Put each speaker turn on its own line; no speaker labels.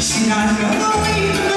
se engasgando e